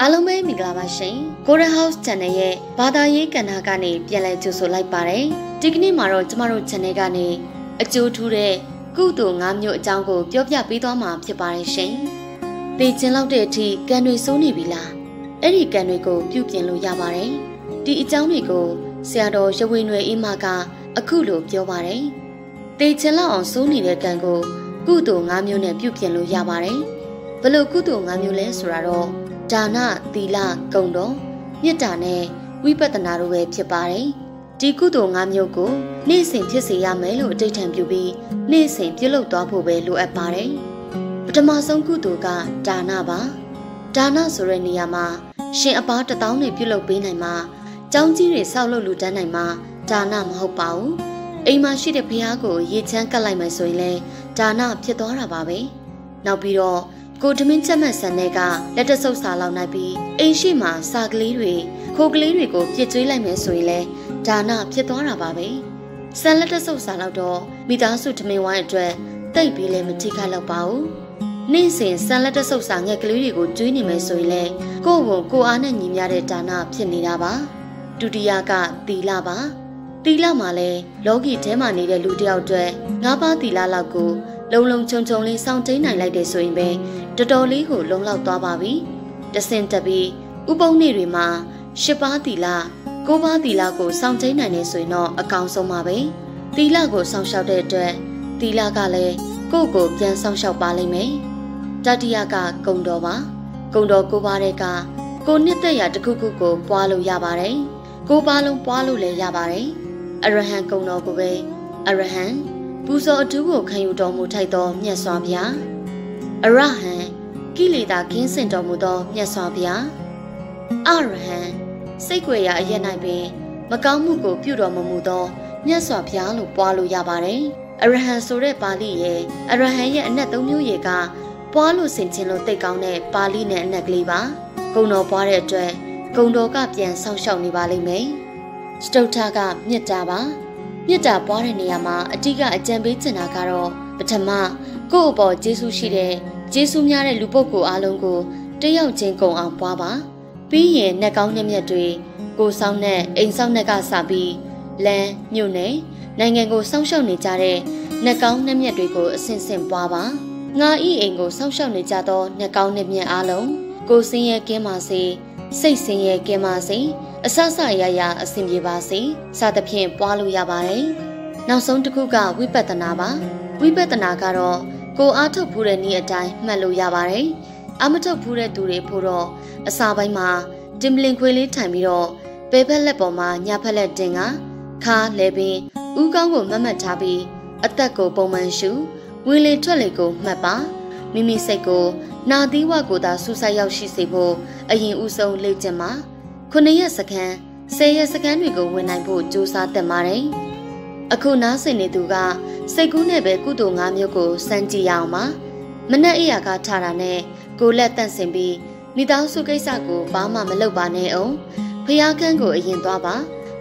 အားလုံးပဲမင်္ဂလာပါရှင် Golden House Channel ရဲ့ဘာသာရေးကဏ္ဍကနေပြန်လည်ကြိုဆိုလိုက်ပါတယ်ဒီကနေ့မှာတော့ကျမတို့ channel ကနေအကျိုးထူးတဲ့ကုသိုလ်၅မျိုးအကြောင်းကိုပြောပြပေးသွားမှာဖြစ်ပါတယ်ရှင်သိချင်းလောက်တဲ့အထိကံတွေစိုးနေပြီလားအဲ့ဒီကံတွေကိုပြုပြင်လို့ရပါတယ်ဒီအကြောင်းတွေကိုဆရာတော်ရဝေနွယ်အေးမကအခုလိုပြောပါတယ်သိချင်းလောက်အောင်စိုးနေတဲ့ကံကိုကုသိုလ်၅မျိုးနဲ့ပြုပြင်လို့ရပါတယ်ဘလို့ကုသိုလ်၅မျိုးလဲဆိုတာတော့ ဒါနသီလဂုဏ်တော်မေတ္တာနဲ့ဝိပဿနာတို့ပဲဖြစ်ပါတယ်ဒီကုသိုလ်၅မျိုးကိုနေ့စဉ်ဖြစ်စေရမယ်လို့အတိတ်ထံပြုပြီးနေ့စဉ်ပြုလုပ်သွားဖို့ပဲလိုအပ်ပါတယ်ပထမဆုံးကုသိုလ်ကဒါနပါဒါနဆိုတဲ့နေရာမှာရှင်အပားတထောင်နဲ့ပြုလုပ်ပေးနိုင်မှာကျောင်းကြီးတွေဆောက်လုပ်လူတန်းနိုင်မှာဒါနမဟုတ်ပါဘူးအိမ်မှာရှိတဲ့ဘုရားကိုရေချမ်းကပ်လိုက်မယ်ဆိုရင်လည်းဒါနဖြစ်သွားတာပါပဲနောက်ပြီးတော့ ကိုတမင်းချက်မှတ်ဆန်တဲ့ကလက်တဆုပ်စာလောက်နိုင်ပြီးအိမ်ရှိမှာစာကလေးတွေခိုးကလေးတွေကိုပြစ်ကျွေးလိုက်မယ်ဆိုရင်လဲဒါနဖြစ်သွားတာပါပဲဆန်လက်တဆုပ်စာလောက်တော့မိသားစုတမင်ဝိုင်းအတွက်တိတ်ပြီးလဲမထိခိုက်တော့ပါဘူးနေ့စဉ်ဆန်လက်တဆုပ်စာငှက်ကလေးတွေကိုကျွေးနေမယ်ဆိုရင်လဲကိုယ့်ကိုကိုအားနဲ့ညီမျှတဲ့ဒါနဖြစ်နေတာပါဒုတိယကသီလပါတီလာမှာလဲလောကီထဲမှာနေတဲ့လူတယောက်အတွက်ငါးပါးတီလာလောက်ကို လုံလုံချုံချုံလေးစောင့်တိန်နိုင်လိုက်တယ်ဆိုရင်ပဲတော်တော်လေးကိုလုံလောက်သွားပါပြီ။တဆင်တပြီးဥပုံနေ့တွေမှာရှစ်ပါးတီလာကိုးပါးတီလာကိုစောင့်တိန်နိုင်နေဆိုရင်တော့အကောင်ဆုံးပါပဲ။တီလာကိုစောင့်ရှောက်တဲ့အတွက်တီလာကလည်းကိုယ့်ကိုပြန်စောင့်ရှောက်ပါလိမ့်မယ်။တတိယကဂုံတော်ပါ။ဂုံတော်ကိုးပါးတဲ့ကကိုနှစ်သက်ရာတစ်ခုခုကိုပွားလို့ရပါတယ်။ကိုးပါးလုံးပွားလို့လည်းရပါတယ်။အရဟံဂုံတော်ကိုပဲအရဟံ ပူဇော်အထူးကိုခံယူတော်မူထိုက်သောမြတ်စွာဘုရားအရဟံကိလေသာကင်းစင်တော်မူသောမြတ်စွာဘုရားအရဟံစိတ်ွယ်ရာအရ၌ပင် မကောင်းမှုကို ပြုတော်မမူသောမြတ်စွာဘုရားလို့ပွားလို့ရပါတယ်အရဟံဆိုတဲ့ပါဠိရဲ့အရဟံရဲ့အနက်သုံးမျိုးရေကပွားလို့ဆင်ခြင်လို့တိတ်ကောင်းတဲ့ပါဠိနဲ့အနက်ကလေးပါဂုံတော်ပွားတဲ့အတွက်ဂုံတော်ကပြန်ဆောက်ရှောက်နေပါလိမ့်မယ်စတုထကမြစ်တာပါ မြစ်တာပွားတဲ့နေရာမှာအတိကအကြံပေးချင်တာကတော့ပထမကိုယ့်အပေါ်ကျေးဇူးရှိတဲ့ကျေးဇူးများတဲ့လူပုဂ္ဂိုလ်အားလုံးကိုတယောက်ချင်းကုန်အောင်ပွားပါပြီးရင်နှက်ကောင်းနှက်မြက်တွေကိုဆောင်တဲ့အိမ်ဆောင်နှက်ကစပြီးလမ်းမြို့နယ်နိုင်ငံကိုစောင့်ရှောက်နေကြတဲ့နှက်ကောင်းနှက်မြက်တွေကိုအဆင့်ဆင့်ပွားပါငါဤအိမ်ကိုစောင့်ရှောက်နေကြသောနှက်ကောင်းနှက်မြက်အားလုံးကိုစင်းရဲကင်းပါစေ စိတ်စင်းရဲကင်းပါစေအဆဆရရအဆင်ပြေပါစေစသဖြင့်ပွားလို့ရပါတယ်နောက်ဆုံးတစ်ခုကဝိပဿနာပါဝိပဿနာကတော့ကိုအားထုတ်ဖူးတဲ့နည်းအတိုင်းမှတ်လို့ရပါတယ်။အမထုတ်ဖူးတဲ့သူတွေဖို့တော့အစာပိုင်းမှာတင်ပလင်ခွေလေးထိုင်ပြီးတော့ဘဲဖက်လက်ပေါ်မှာညာဖက်လက်တင်ကခါလဲပင်ဥကောင်းကိုမတ်မှတ်ထားပြီးအသက်ကိုပုံမှန်ရှုဝင်လေထွက်လေကိုမှတ်ပါ မိမိစိတ်ကိုနာသီးဝကိုသာစူးစိုက်ရောက်ရှိစေဖို့အရင်ဦးဆုံးလေ့ကျင့်ပါခုနှစ်ရက်စခန်းဆယ်ရက်စခန်းတွေကိုဝင်နိုင်ဖို့ကြိုးစားတင်ပါတယ်အခုနားဆင်နေသူကစိတ်ကူးနဲ့ပဲကုသိုလ်၅မျိုးကိုစမ်းကြည့်ရအောင်ပါမနက်အိယာကထားတာနဲ့ကိုလက်တန့်စင်ပြီးမိသားစုကိစ္စကိုဘာမှမလုပ်ပါနဲ့အောင်ဖျားခန်းကိုအရင်သွားပါ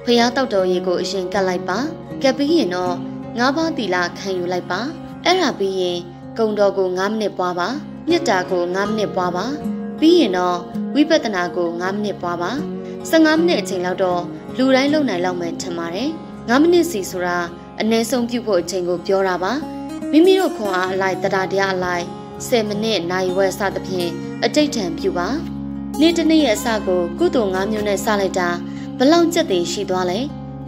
ဖျားတောက်တော်ရေကိုအရင်ကတ်လိုက်ပါကပ်ပြီးရင်တော့ငါးပါးတီလာခံယူလိုက်ပါအဲ့ဒါပြီးရင် ကုံတော်ကို9မိနစ်ပွားပါမြစ်တာကို9မိနစ်ပွားပါပြီးရင်တော့ဝိပဿနာကို9မိနစ်ပွားပါ15မိနစ်အချိန်လောက်တော့လူတိုင်းလုံနိုင်လောက်မယ်ထင်ပါတယ်9မိနစ်စီဆိုတာအနည်းဆုံးပြုဖို့အချိန်ကိုပြောတာပါမိမိတို့ခွန်အားအလိုက်တရားတရားအလိုက်10မိနစ်နိုင်ဝက်စသဖြင့်အတိတ်ထံပြုပါနေ့တစ်နေ့ရဲ့အစကိုကုသိုလ်၅မျိုးနဲ့စလိုက်တာဘလောက်ကြက်သေးရှိသွားလဲ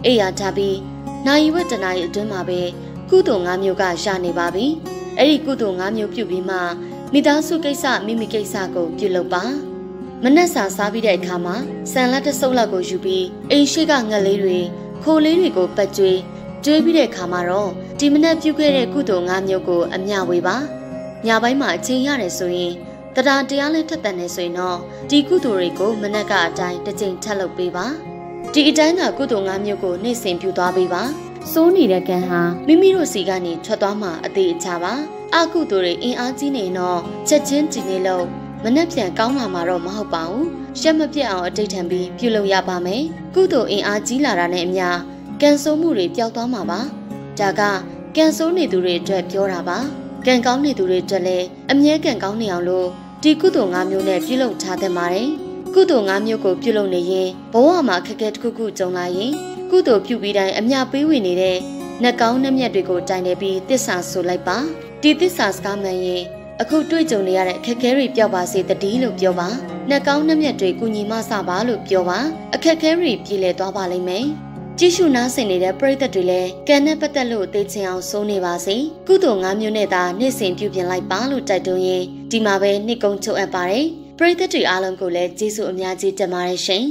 အေးရထားပြီးနိုင်ဝက်တနာရီအတွင်းမှာပဲကုသိုလ်၅မျိုးကရနေပါပြီ အဲ့ဒီကုသိုလ်၅မျိုးပြုပြီးမှမိသားစုကိစ္စမိမိကိစ္စကိုပြုလုပ်ပါမနက်စာစားပြီးတဲ့အခါမှာဆန်လက်တစ်စုပ်လောက်ကိုယူပြီးအိမ်ရှိကငှက်လေးတွေခိုးလေးတွေကိုပတ်ကျွေးကျွေးပြီးတဲ့အခါမှာတော့ဒီမနက်ပြုခဲ့တဲ့ကုသိုလ်၅မျိုးကိုအမျှဝေပါညပိုင်းမှာအချိန်ရတယ်ဆိုရင်တရားတရားလေးထက်တန်နေဆိုရင်တော့ဒီကုသိုလ်တွေကိုမနက်ကအတိုင်းတစ်ကြိမ်ထပ်လုပ်ပေးပါဒီအတိုင်းကကုသိုလ်၅မျိုးကိုနေ့စဉ်ပြုသွားပေးပါစိုးနေတဲ့ကံဟာမိမိတို့စီကနေထွက်သွားမှအသေးအချပါ အကုသိုလ်တွေအင်အားကြီးနေတော့ချက်ချင်းကြည်နေလို့မနှက်ပြန်ကောင်းလာမှာတော့မဟုတ်ပါဘူးရှက်မပြတ်အောင်အတိတ်ထံပြီးပြုလုပ်ရပါမယ်ကုသိုလ်အင်အားကြီးလာတာနဲ့အမျှကံဆိုးမှုတွေပျောက်သွားမှာပါဒါကကံဆိုးနေသူတွေအတွက်ပြောတာပါကံကောင်းနေသူတွေအတွက်လည်းအမြဲကံကောင်းနေအောင်လို့ဒီကုသိုလ်၅မျိုးနဲ့ပြုလုပ်ထားသင့်ပါတယ်ကုသိုလ်၅မျိုးကိုပြုလုပ်နေရင်ဘဝမှာခက်ခဲတစ်ခုခုကြုံလာရင်ကုသိုလ်ပြုပြီးတိုင်းအမြပေးဝေနေတဲ့နှကောင်းနှမျက်တွေကိုတိုင်နေပြီးတစ္ဆာဆိုလိုက်ပါ ဒီတစ္ဆာစကားမှန်ရင်အခုတွေ့ကြုံနေရတဲ့အခက်အခဲတွေပျောက်ပါစေတည်းလို့ပြောပါနှကောင်းနှမျက်တွေကုညီမဆပါလို့ပြောပါအခက်အခဲတွေပြည်လည်သွားပါလိမ့်မယ်ကြည့်ရှုနားဆင်နေတဲ့ပရိသတ်တွေလည်းကံနဲ့ပတ်သက်လို့သိချင်အောင်ဆုံးနေပါစေကုသိုလ်၅မျိုးနဲ့သာနေ့စဉ်ပြုပြင်လိုက်ပါလို့တိုက်တွန်းရင်ဒီမှာပဲနှစ်ကုံချုပ်အပ်ပါတယ်ပရိသတ်တွေအားလုံးကိုလည်းကျေးဇူးအများကြီးတင်ပါတယ်ရှင်